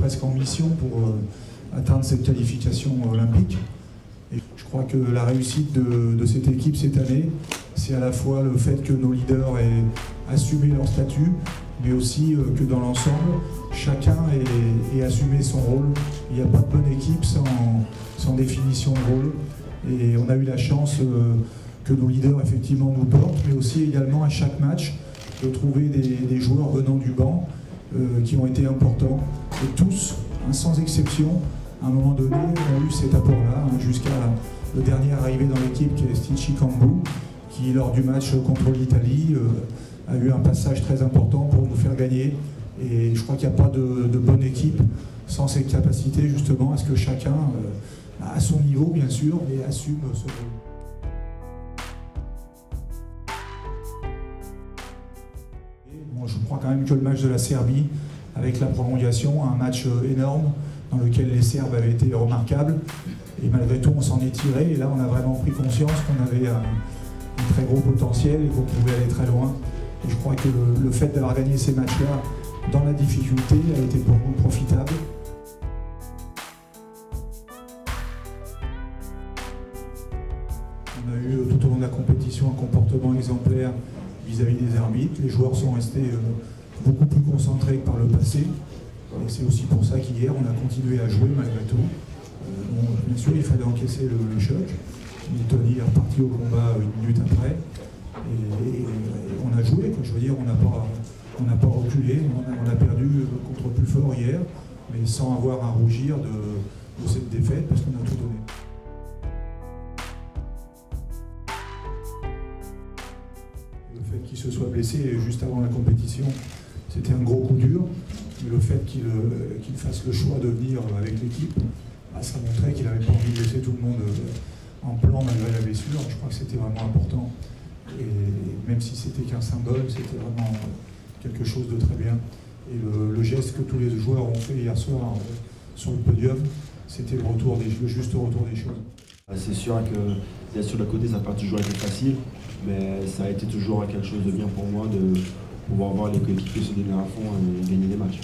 presque en mission pour atteindre cette qualification olympique. Et je crois que la réussite de, cette équipe cette année, c'est à la fois le fait que nos leaders aient assumé leur statut, mais aussi que dans l'ensemble, chacun ait, assumé son rôle. Il n'y a pas de bonne équipe sans, définition de rôle. Et on a eu la chance que nos leaders effectivement nous portent, mais aussi également à chaque match de trouver des, joueurs venant du banc euh, qui ont été importants. Et tous, hein, sans exception, à un moment donné, ont eu cet apport-là, hein, jusqu'à le dernier arrivé dans l'équipe qui est Stinchi Kambu, qui lors du match contre l'Italie euh, a eu un passage très important pour nous faire gagner. Et je crois qu'il n'y a pas de, bonne équipe sans cette capacité justement à ce que chacun, euh, à son niveau bien sûr, et assume ce rôle. je crois quand même que le match de la Serbie, avec la prolongation, un match euh, énorme dans lequel les Serbes avaient été remarquables. Et malgré tout, on s'en est tiré. Et là, on a vraiment pris conscience qu'on avait un, très gros potentiel et qu'on pouvait aller très loin. Et je crois que le, fait d'avoir gagné ces matchs-là dans la difficulté a été pour nous profitable. On a eu euh, tout au long de la compétition un comportement exemplaire vis-à-vis des arbitres. Les joueurs sont restés euh, beaucoup plus concentrés que par le passé. Et c'est aussi pour ça qu'hier, on a continué à jouer malgré tout. Euh, bien sûr, il fallait encaisser le, choc. Tony est reparti au combat une minute après. Et, on a joué, je veux dire, on n'a pas, pas reculé. On a, perdu contre plus fort hier, mais sans avoir à rougir de cette défaite parce qu'on a tout donné. qu'il se soit blessé juste avant la compétition, c'était un gros coup dur. Mais le fait qu'il euh, fasse le choix de venir avec l'équipe, bah, ça montrait qu'il n'avait pas envie de laisser tout le monde euh, en plan malgré la blessure. Je crois que c'était vraiment important. Et même si c'était qu'un symbole, c'était vraiment quelque chose de très bien. Et le, geste que tous les joueurs ont fait hier soir euh, sur le podium, c'était le, le juste retour des choses. Ah, c'est sûr que bien sûr, le côté, ça n'a pas toujours été facile, mais ça a été toujours quelque chose de bien pour moi de pouvoir voir les coéquipiers se donner à fond et gagner des matchs.